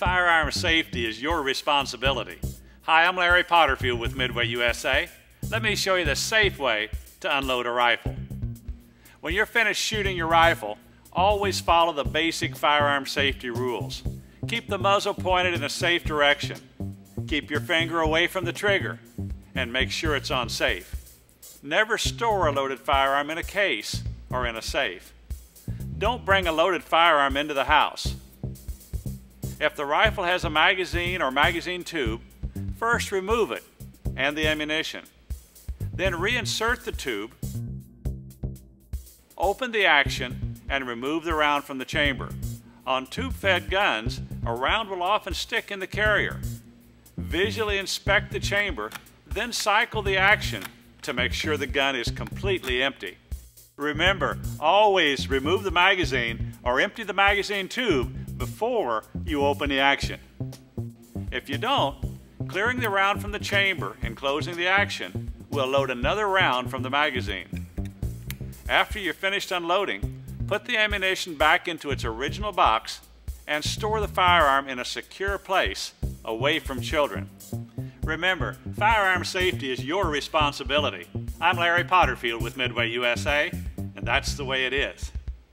Firearm safety is your responsibility. Hi, I'm Larry Potterfield with Midway USA. Let me show you the safe way to unload a rifle. When you're finished shooting your rifle, always follow the basic firearm safety rules. Keep the muzzle pointed in a safe direction. Keep your finger away from the trigger and make sure it's on safe. Never store a loaded firearm in a case or in a safe. Don't bring a loaded firearm into the house. If the rifle has a magazine or magazine tube, first remove it and the ammunition. Then reinsert the tube, open the action, and remove the round from the chamber. On tube-fed guns, a round will often stick in the carrier. Visually inspect the chamber, then cycle the action to make sure the gun is completely empty. Remember, always remove the magazine or empty the magazine tube before you open the action. If you don't, clearing the round from the chamber and closing the action will load another round from the magazine. After you're finished unloading, put the ammunition back into its original box and store the firearm in a secure place away from children. Remember, firearm safety is your responsibility. I'm Larry Potterfield with Midway USA, and that's the way it is.